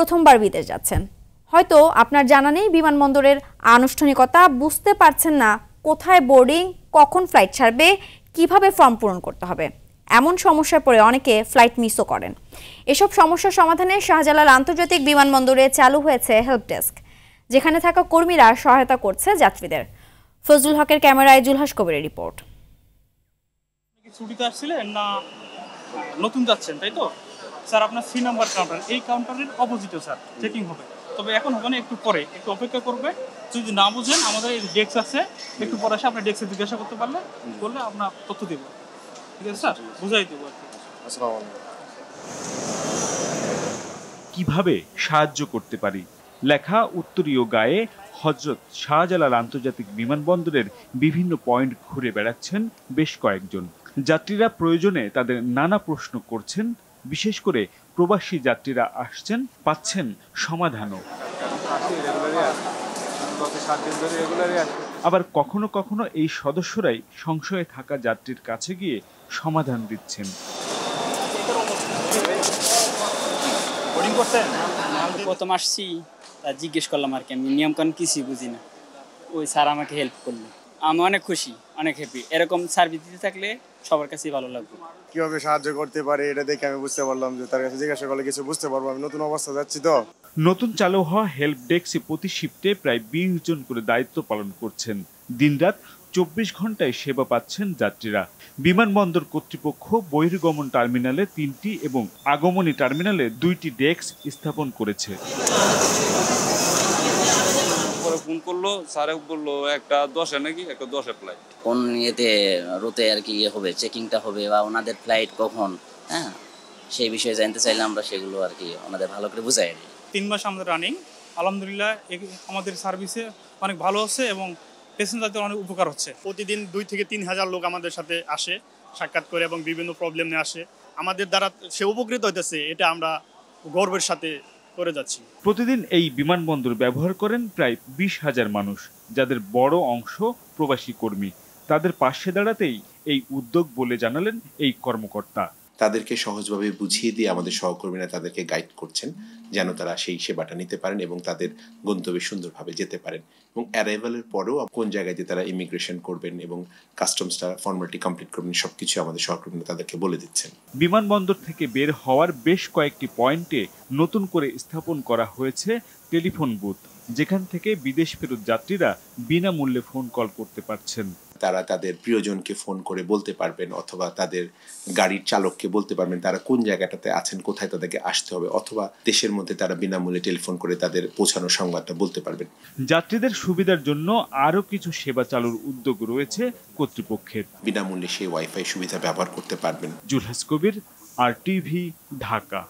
প্রথমবার বিদেশ যাচ্ছেন। হয়তো আপনার জানা নেই বিমানবন্দরের আনুষ্ঠানিকতা, বুঝতে পারছেন না কোথায় বোর্ডিং, কখন ফ্লাইট ছাড়বে, কীভাবে ফর্ম পূরণ করতে হবে। এমন সমস্যায় পড়ে অনেকে ফ্লাইট মিসও করেন। এসব সমস্যার সমাধানে শাহজালাল আন্তর্জাতিক বিমানবন্দরে চালু হয়েছে হেল্প ডেস্ক, যেখানে থাকা কর্মীরা সহায়তা করছে যাত্রীদের। ফজলুল হকের ক্যামেরায় জুলহাস কবিরের রিপোর্ট। ছুটিতে আসছিলেন না? নতুন যাচ্ছেন, তাই তো? স্যার আপনার সি নাম্বার কাউন্টার এই কাউন্টারের অপোজিটে স্যার চেকিং হবে। তবে এখন হবে না একটু পরে একটু অপেক্ষা করবে। যদি না বুঝেন আমাদের এই ডেস্ক আছে একটু পরে এসে আপনার ডেস্কে জিজ্ঞাসা করতে পারলে বললে আমরা তথ্য দেবো। ঠিক আছে স্যার? বুঝাই দেবো কীভাবে সাহায্য করতে পারি? লেখা উত্তরীয় গায়ে হজরত শাহজালাল আন্তর্জাতিক বিমানবন্দরের বিভিন্ন পয়েন্ট ঘুরে বেড়াচ্ছেন বেশ কয়েকজন। যাত্রীরা প্রয়োজনে তাদের নানা প্রশ্ন করছেন। বিশেষ করে প্রবাসী যাত্রীরা আসছেন, পাচ্ছেন সমাধানও। আবার কখনো কখনো এই সদস্যরাই সংশয়ে থাকা যাত্রীর কাছে গিয়ে সমাধান দিচ্ছেন। প্রথম আসছি জিজ্ঞেস করলাম আর কি, আমি নিয়মকানুন কিছুই বুঝি না। ওই স্যার আমাকে হেল্প করল। আমি অনেক খুশি অনেক হ্যাপি এরকম সার্ভিস দিতে থাকলে সবার কাছেই ভালো লাগবে। কীভাবে সাহায্য করতে পারে এটা দেখে আমি বুঝতে পারলাম যে তার কাছে জিজ্ঞাসা করলে কিছু বুঝতে পারব। আমি নতুন অবস্থা যাচ্ছি তো। নতুন চালু হওয়া হেল্প ডেস্কে প্রতি শিফটে প্রায় বিশ জন করে দায়িত্ব পালন করছেন। দিনরাত চব্বিশ ঘন্টায় সেবা পাচ্ছেন যাত্রীরা। বিমানবন্দর কর্তৃপক্ষ বহির্গমন টার্মিনালে তিনটি এবং আগমনী টার্মিনালে দুইটি ডেস্ক স্থাপন করেছে। ফোন করল স্যারে বলল একটা দশে নাকি? একটা দশে ফ্লাইট কোন ইয়েতে রুতে আর কি ইয়ে হবে চেকিংটা হবে বা ওনাদের ফ্লাইট কখন? হ্যাঁ সেই বিষয়ে জানতে চাইলে আমরা সেগুলো আর কি ওনাদের ভালো করে বুঝাই আর তিন মাস আমাদের রানিং আলহামদুলিল্লাহ এ- আমাদের সার্ভিসে অনেক ভালো হচ্ছে এবং প্যাসেঞ্জারদের অনেক উপকার হচ্ছে। প্রতিদিন দুই থেকে তিন হাজার লোক আমাদের সাথে আসে সাক্ষাৎ করে এবং বিভিন্ন প্রবলেম নিয়ে আসে। আমাদের দ্বারা সে উপকৃত হইতেছে এটা আমরা গর্বের সাথে করে যাচ্ছি। প্রতিদিন এই বিমানবন্দর ব্যবহার করেন প্রায় বিশ হাজার মানুষ, যাদের বড় অংশ প্রবাসী কর্মী। তাদের পাশে দাঁড়াতেই এই উদ্যোগ বলে জানালেন এই কর্মকর্তা। তাদেরকে সহজভাবে বুঝিয়ে দিয়ে আমাদের সহকর্মীরা তাদেরকে গাইড করছেন, যেন তারা সেই সেবাটা নিতে পারেন এবং তাদের গন্তব্যে সুন্দরভাবে যেতে পারেন। এবং অ্যারাইভালের পরেও কোন জায়গায় দিয়ে তারা ইমিগ্রেশন করবেন এবং কাস্টমসটা ফর্মালিটি কমপ্লিট করবেন সব কিছু আমাদের সহকর্মীরা তাদেরকে বলে দিচ্ছেন। বিমানবন্দর থেকে বের হওয়ার বেশ কয়েকটি পয়েন্টে নতুন করে স্থাপন করা হয়েছে টেলিফোন বুথ, যেখান থেকে বিদেশ ফেরত যাত্রীরা বিনামূল্যে ফোন কল করতে পারছেন। তারা তাদের প্রিয়জনকে ফোন করে বলতে পারবেন অথবা তাদের গাড়ির চালককে বলতে পারবেন তারা কোন জায়গাটাতে আছেন কোথায় তাদেরকে আসতে হবে অথবা দেশের মধ্যে তারা বিনামূল্যে টেলিফোন করে তাদের পৌঁছানোর সংবাদটা বলতে পারবেন। যাত্রীদের সুবিধার জন্য আরও কিছু সেবা চালুর উদ্যোগ রয়েছে কর্তৃপক্ষের। বিনামূল্যে সেই ওয়াইফাই সুবিধা ব্যবহার করতে পারবেন। Zulhas Kabir R TV Dhaka.